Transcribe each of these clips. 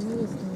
ну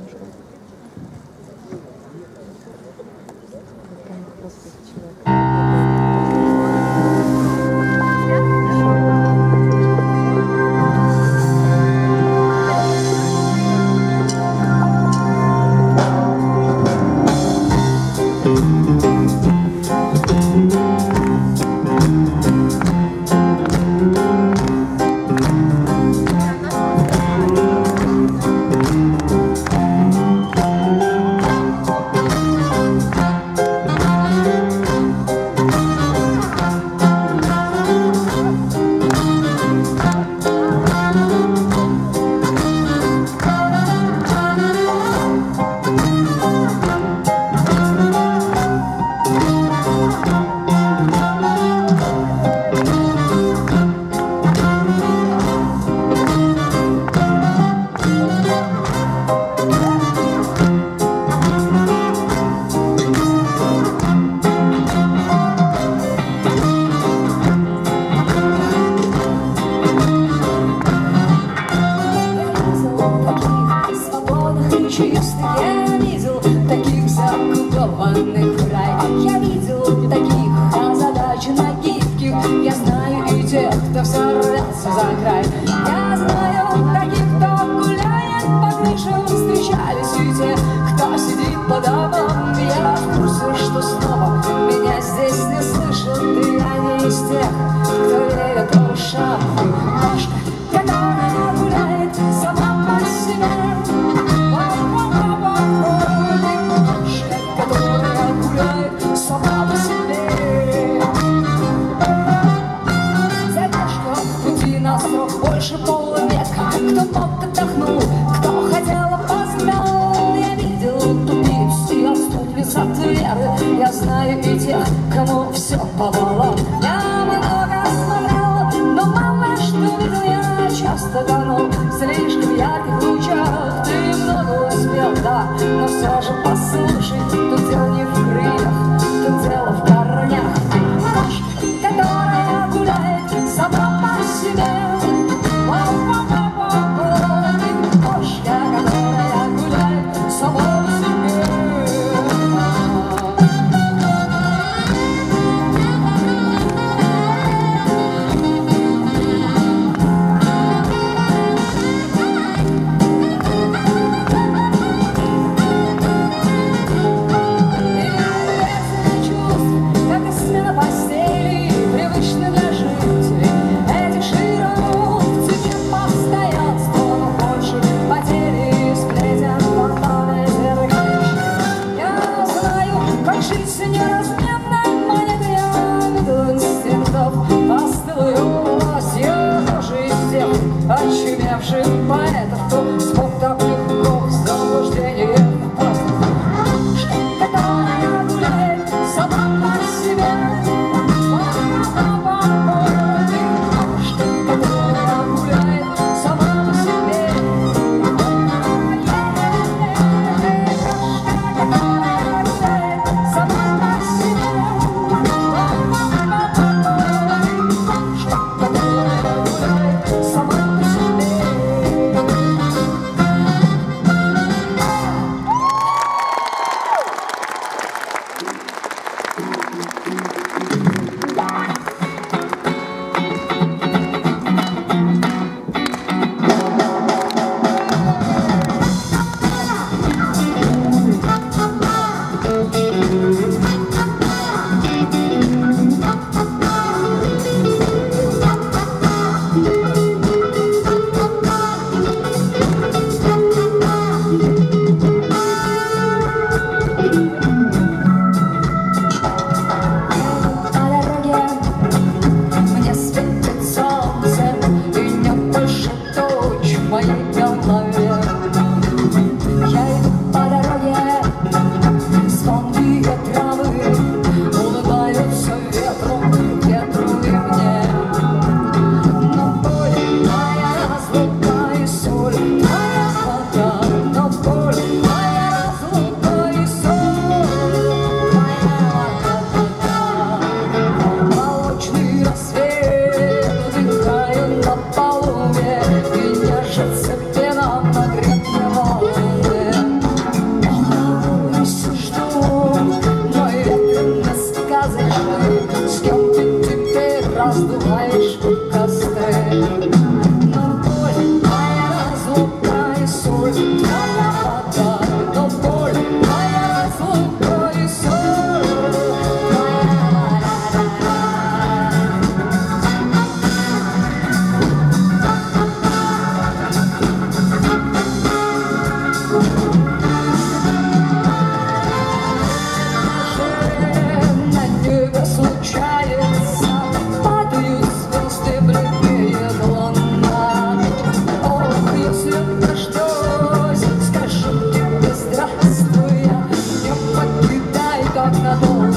да, но все же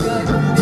good.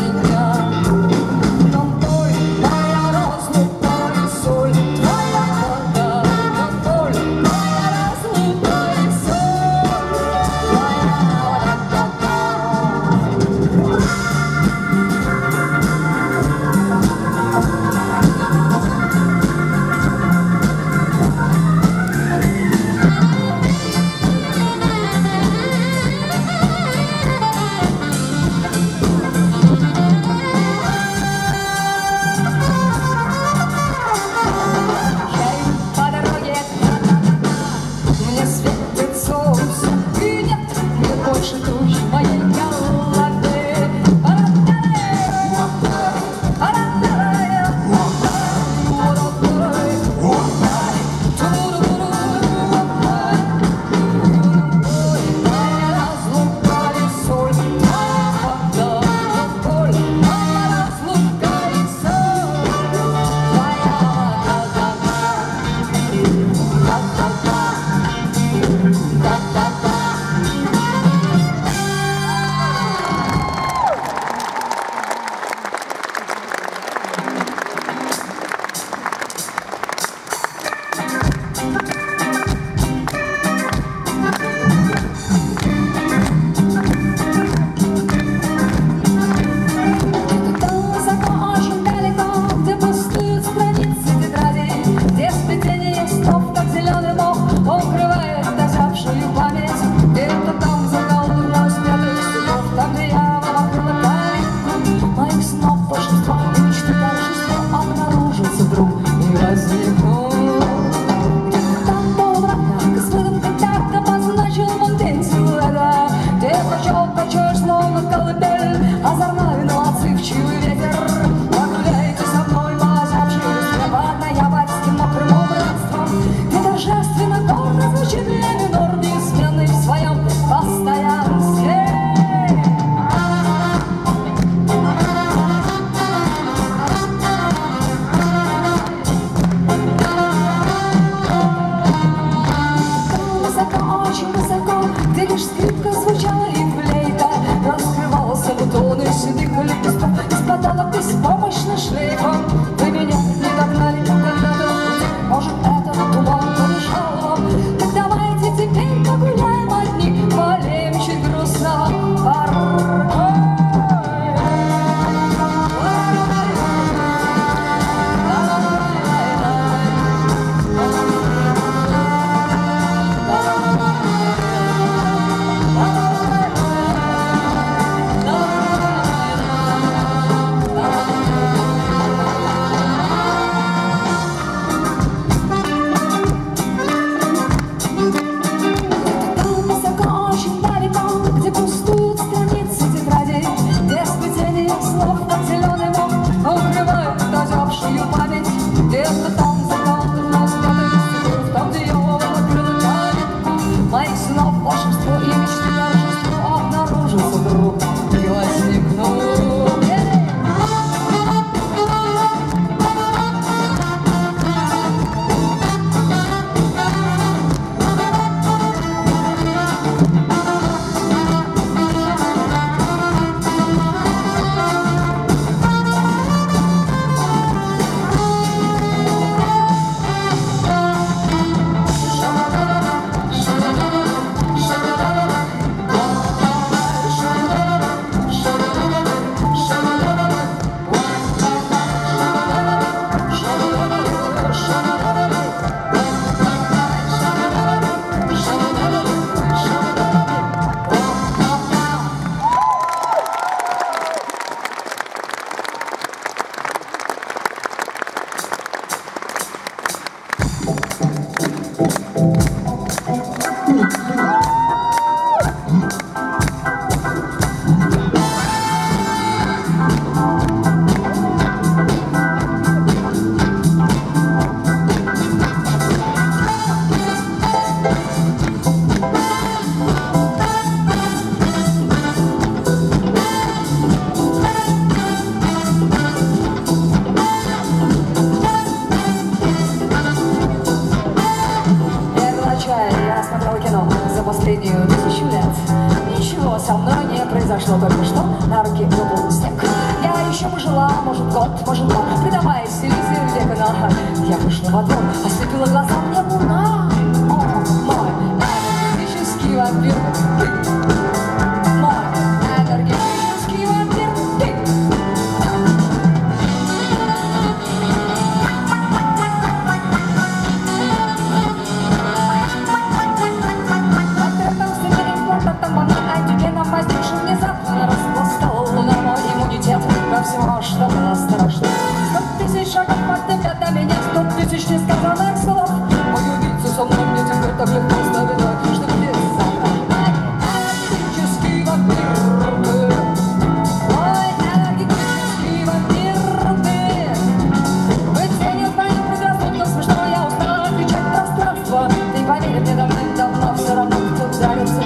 Я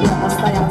好，大家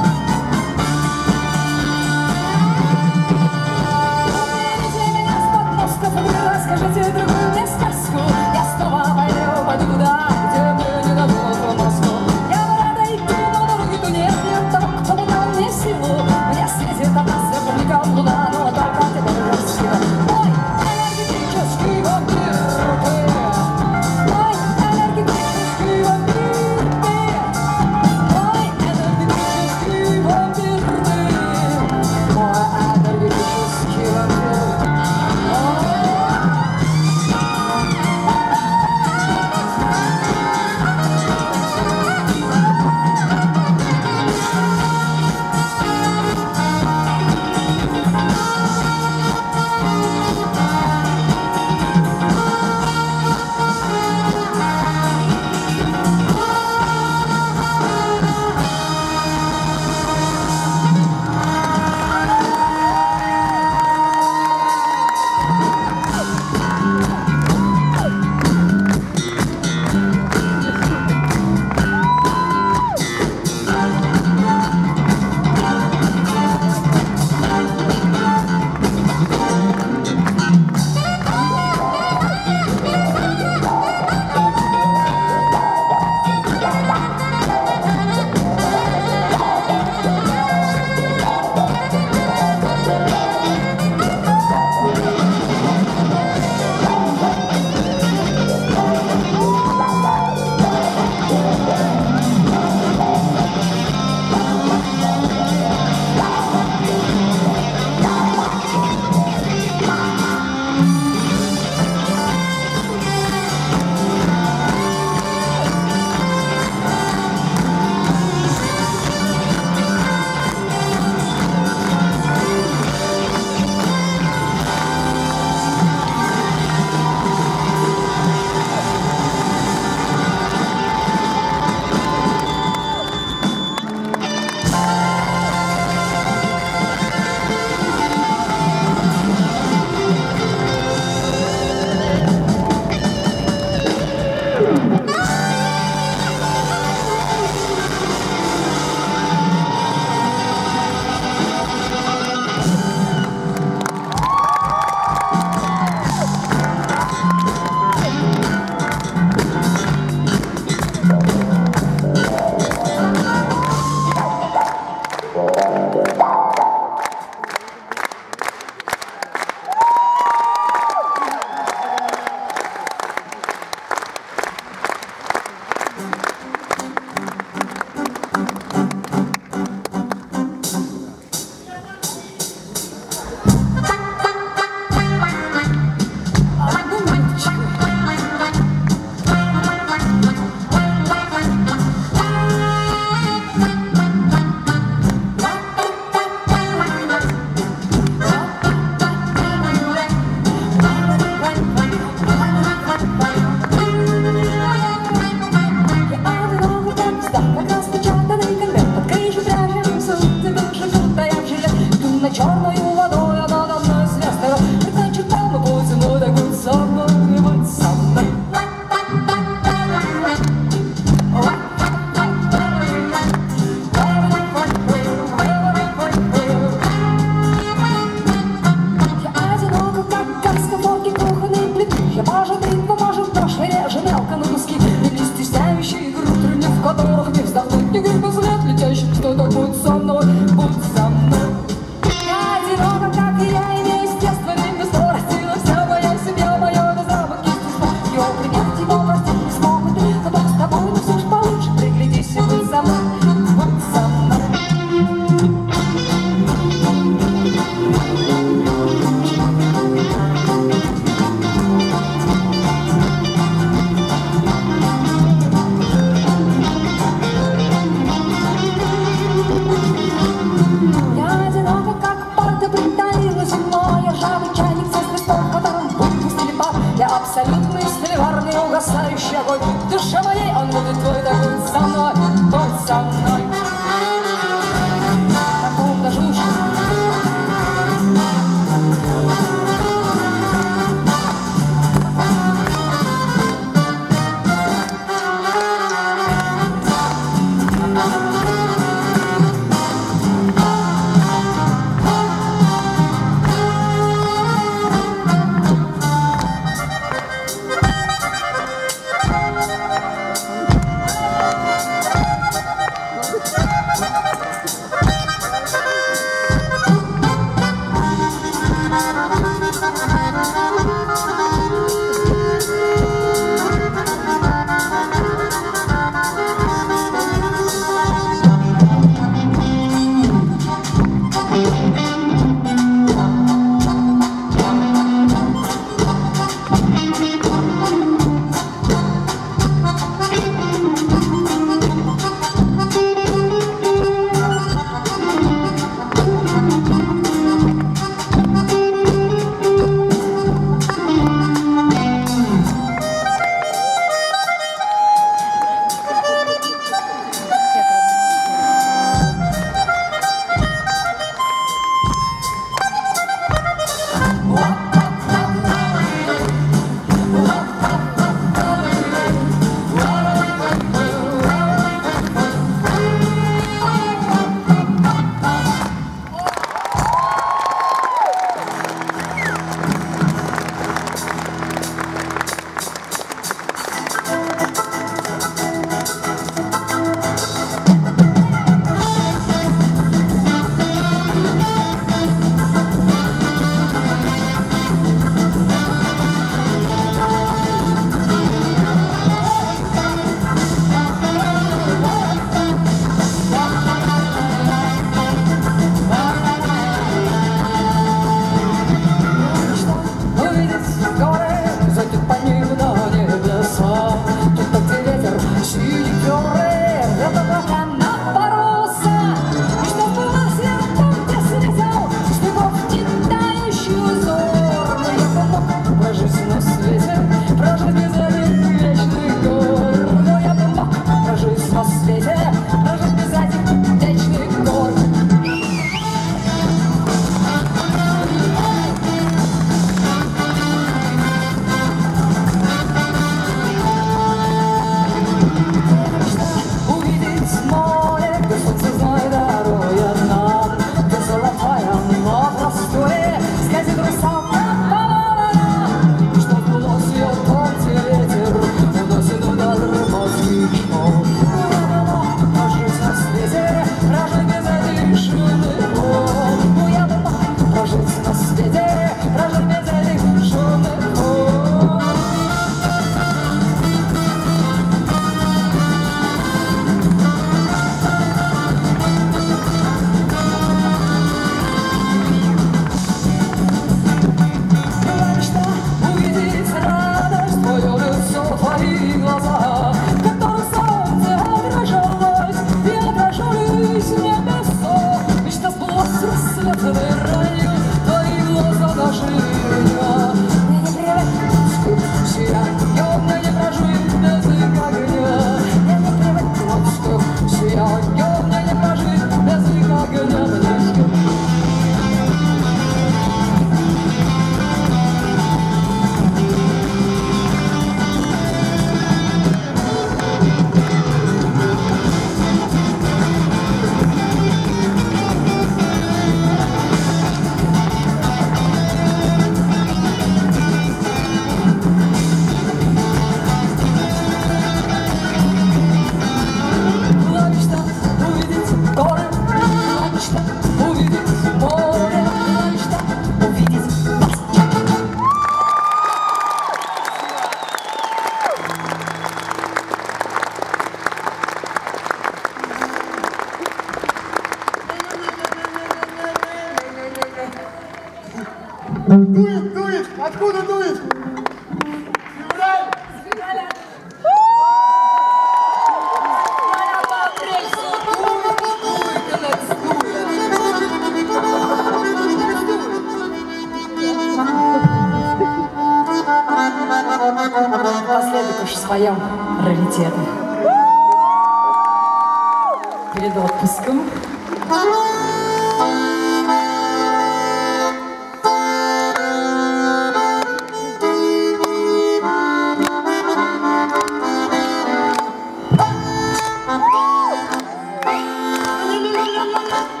la la la la.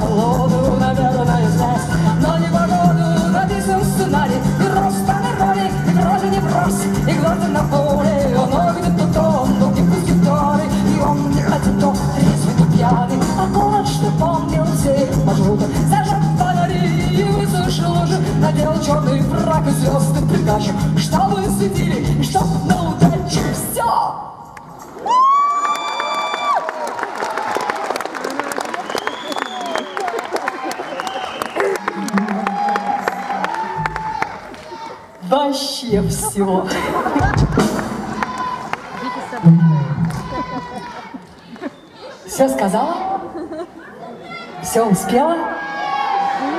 all the Все успела?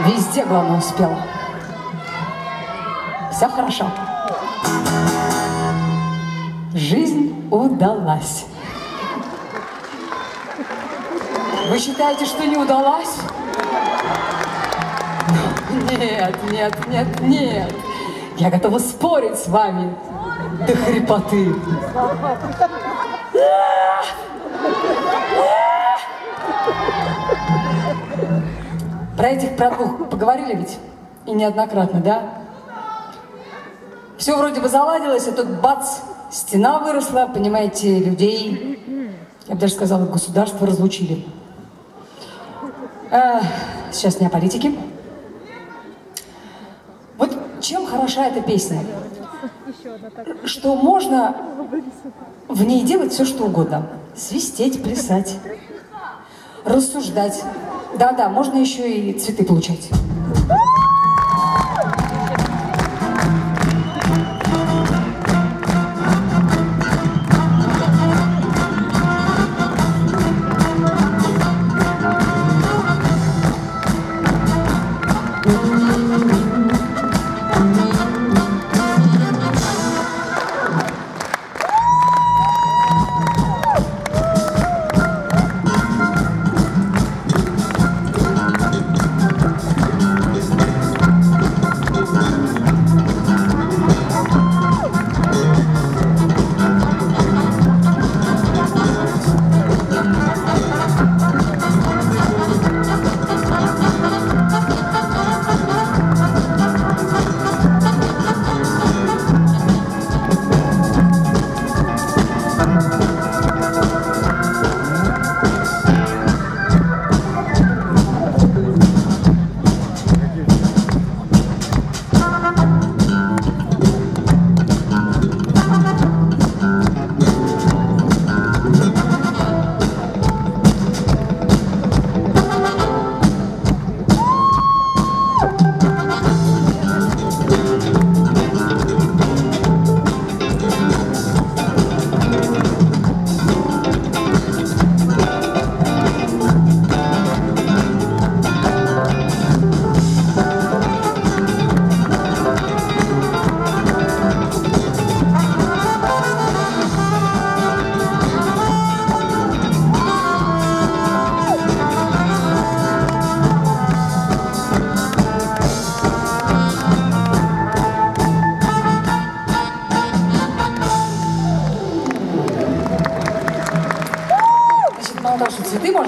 Везде, главное, успела. Все хорошо. Жизнь удалась. Вы считаете, что не удалась? Нет, нет, нет, нет. Я готова спорить с вами до хрипоты. Про этих, про двух поговорили ведь? И неоднократно, да? Все вроде бы заладилось, а тут бац, стена выросла, понимаете, людей, я бы даже сказала, государство разлучили. А, сейчас не о политике. Вот чем хороша эта песня? Что можно в ней делать все, что угодно. Свистеть, плясать, рассуждать. Да-да, можно еще и цветы получать.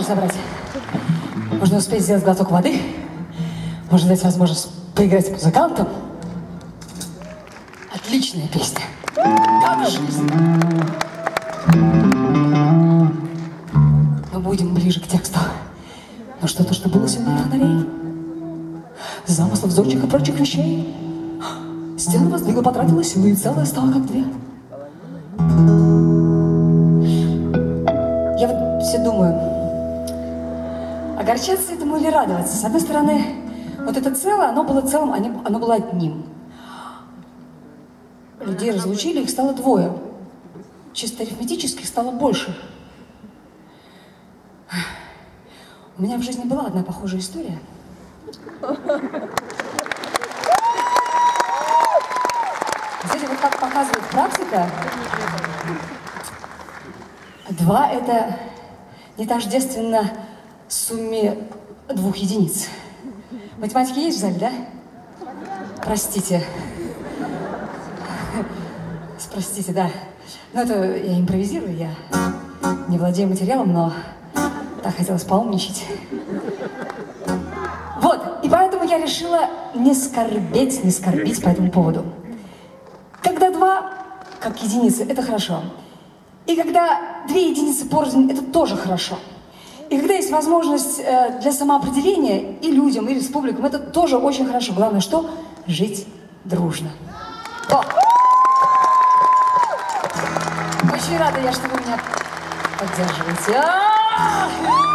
Что цветы можно успеть сделать глоток воды, можно дать возможность поиграть с музыкантом. Отличная песня. Как жизнь. Мы будем ближе к тексту. Но что-то, что было сильнее фонарей, замыслов, зодчих и прочих вещей. Стену воздвигла, потратила силы, и целая стала как две. Огорчаться этому или радоваться? С одной стороны, вот это целое, оно было целым, оно было одним. Людей разлучили, их стало двое. Чисто арифметически их стало больше. У меня в жизни была одна похожая история. Знаете, вот как показывает практика, Два – это не тождественно сумме двух единиц. Математики есть в зале, да? Простите. Простите, да. Ну, это я импровизирую, я не владею материалом, но так хотелось поумничать. Вот, и поэтому я решила не скорбеть, не скорбить по этому поводу. Когда два, как единицы, это хорошо. И когда две единицы порознь, это тоже хорошо. И когда есть возможность э, для самоопределения и людям, и республикам, это тоже очень хорошо. Главное, что жить дружно. О! Очень рада я, что вы меня поддерживаете.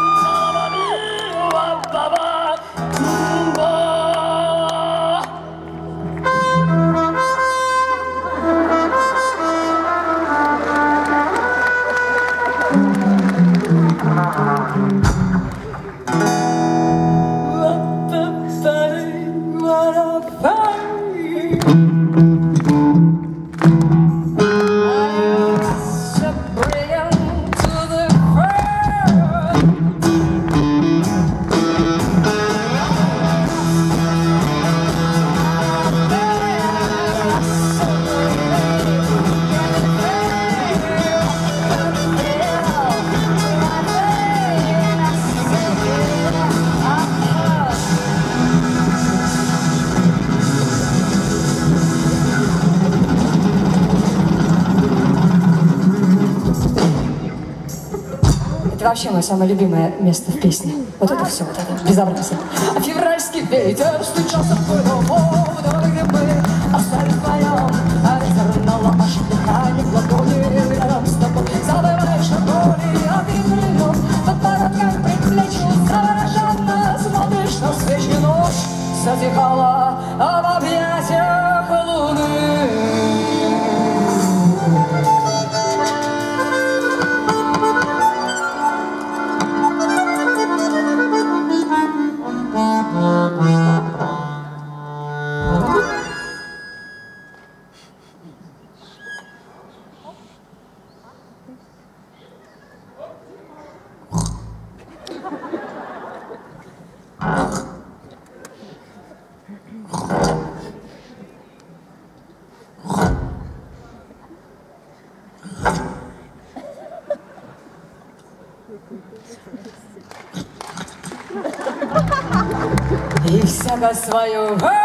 Вообще мое самое любимое место в песне. Вот это все, вот это безобразие. А февральский ветер стучался в твой дом, вдоль, где мы остались вдвоем. А ветер на ложь дыхание в ладони рядом с тобой. Забываешь о боли, а ты прильнул подбородком к плечу. Завороженно смотришь на свечи ночь. Затихала И всяко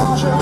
Ты